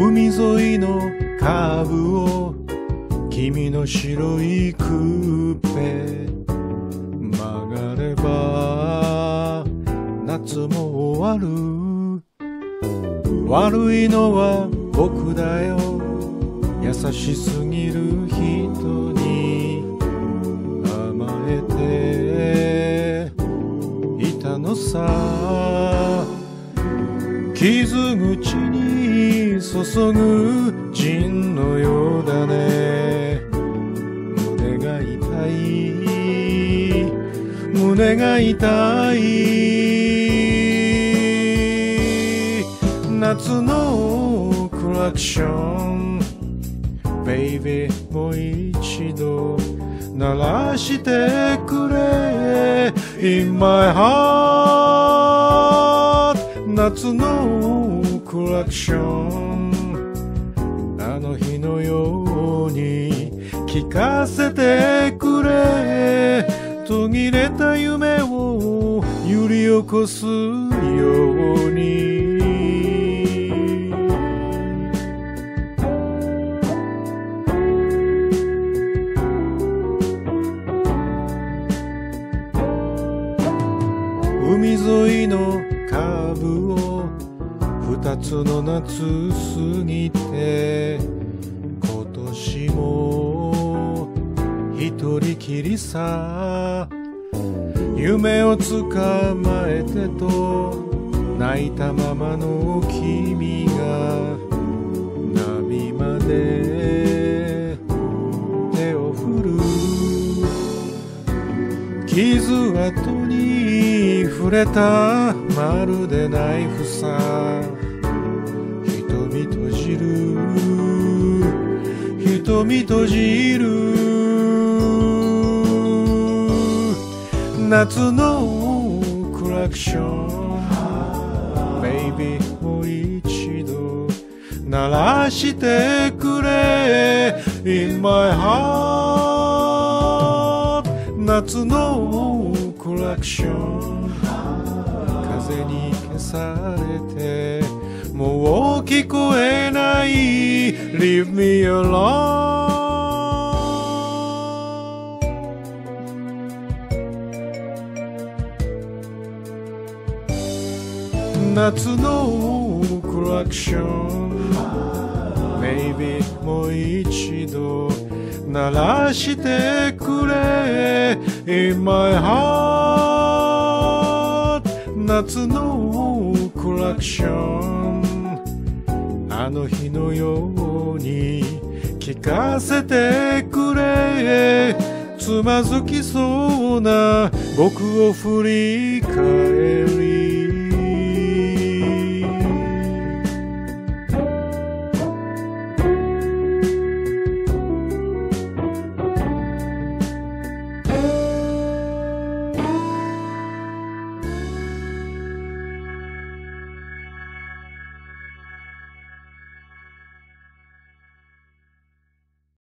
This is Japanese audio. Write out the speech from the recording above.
海沿いのカーブを君の白いクーペ曲がれば夏も終わる。悪いのは僕だよ。優しすぎる人に。甘えていたのさ。傷口に注ぐジンのようだね。胸が痛い。胸が痛い。夏のクラクション。ベイビーもう一度鳴らしてくれ。In my heart 夏のクラクション。うに聞かせてくれ途切れた夢を揺り起こすように。海沿いのカーブを二つの夏過ぎて一人きりさ。夢を捕まえてと泣いたままの君が波まで手を振る。傷跡に触れたまるでナイフさ。瞳閉じる。瞳閉じる。夏のクラクション。ベイビーもう一度鳴らしてくれ。In my heart 夏のクラクション。風に消されてもう聞こえない。Leave me alone 夏のクラクション。Maybe もう一度鳴らしてくれ。In my heart 夏のクラクション。あの日のように聞かせてくれ。つまずきそうな僕を振り返り。